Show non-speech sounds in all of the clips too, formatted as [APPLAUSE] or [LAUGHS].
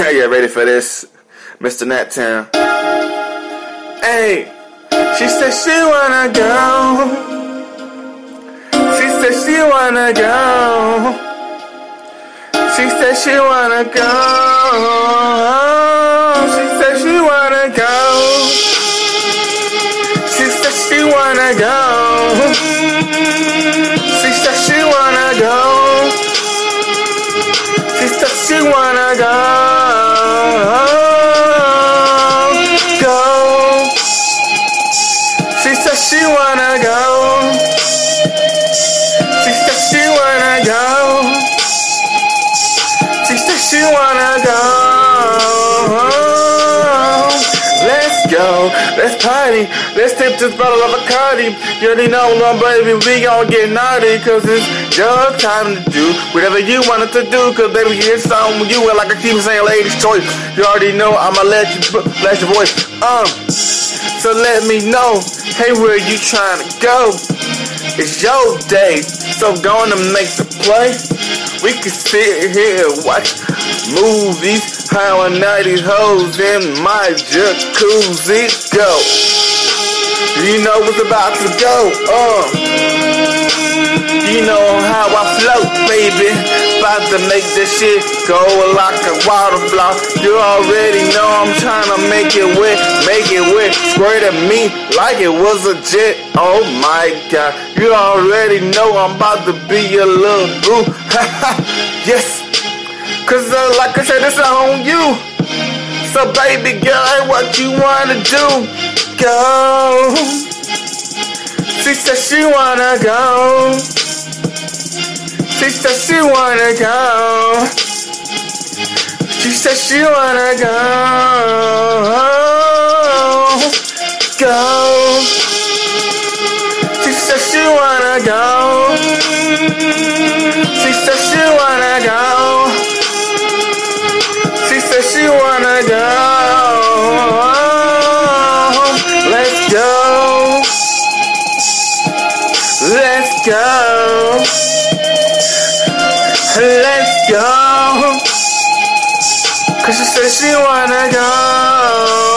[LAUGHS] Get ready for this, Mr. Naptown. Hey, she said she wanna go. She said she wanna go. She said she wanna go. She said she wanna go. She said she wanna go. Wanna go. She said she wanna go. She said she wanna go. Let's go. Let's party. Let's tip this bottle of Bacardi. You already know, little baby, we gon' get naughty. Cause it's your time to do whatever you wanted to do. Cause baby, it's on you. And like I keep saying, ladies' choice. You already know I'ma let you blast your voice. Um. So let me know, hey, where you trying to go? It's your day, so gonna make the play. We can sit here and watch movies, how a night these hoes in my jacuzzi go. You know what's about to go, uh. You know how I float, baby. About to make this shit go like a water flow. You already know I'm trying make it wet, make it wet. Squirt at me like it was a jet. Oh my god. You already know I'm about to be a little boo. [LAUGHS] yes. Cause uh, like I said, it's on you. So baby girl, what you wanna do? Go. She said she wanna go. She said she wanna go. She said she wanna. Go. Wanna go. She said she wanna go. She said she wanna go. Let's go. Let's go. Let's go. Cause she said she wanna go.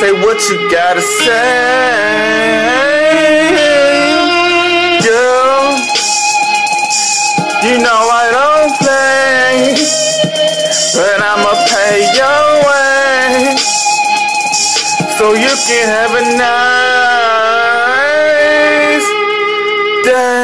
Say what you gotta say. Girl, you know I don't play, but I'ma pay your way. So you can have a nice day.